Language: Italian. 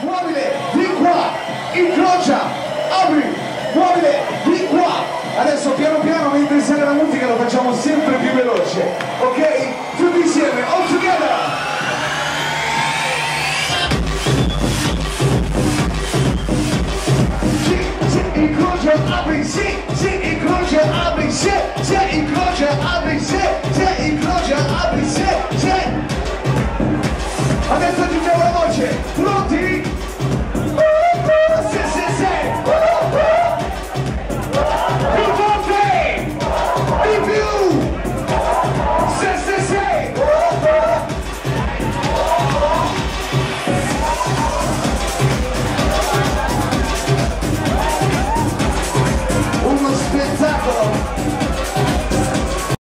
muovile, di qua, incrocia, apri, muovile, di qua. Adesso piano piano mentre sale la musica lo facciamo sempre più veloce, ok? Tutti insieme, all together! Incrocia, apri, sì, sì, incrocia, apri, sì, sì, incrocia, apri, tackle.